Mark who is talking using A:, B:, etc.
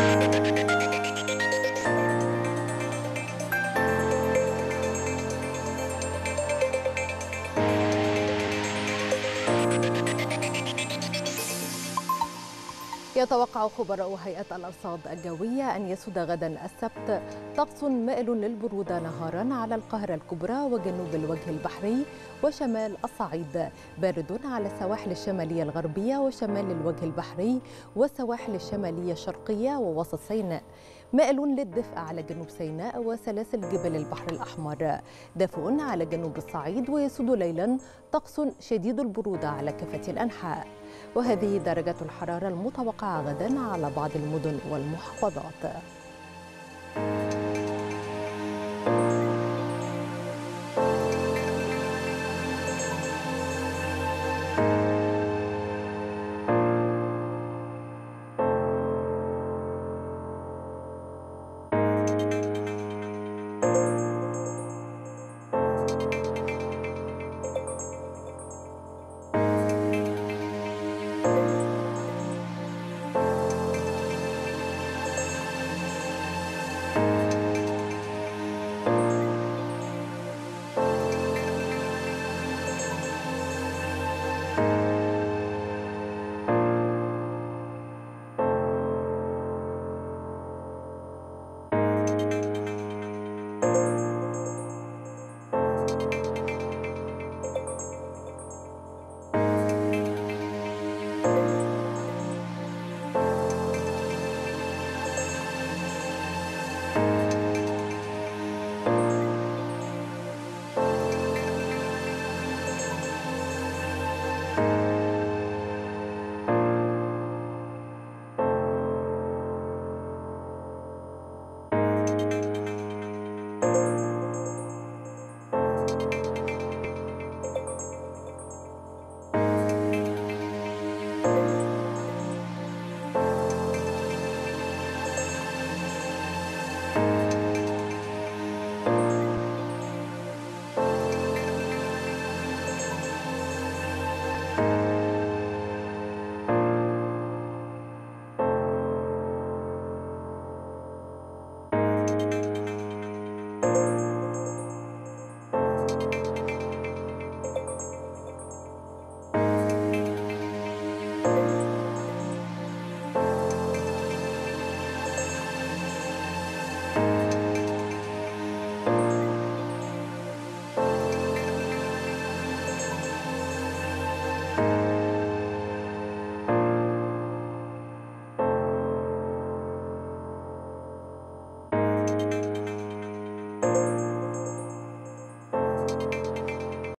A: you يتوقع خبراء هيئة الأرصاد الجوية أن يسود غدا السبت طقس مائل للبرودة نهارا على القاهرة الكبرى وجنوب الوجه البحري وشمال الصعيد بارد على السواحل الشمالية الغربية وشمال الوجه البحري والسواحل الشمالية الشرقية ووسط سيناء. مائل للدفء على جنوب سيناء وسلاسل جبل البحر الأحمر. دافئ على جنوب الصعيد ويسود ليلا طقس شديد البرودة على كافة الأنحاء. وهذه درجة الحرارة المتوقعة غدا على بعض المدن والمحافظات.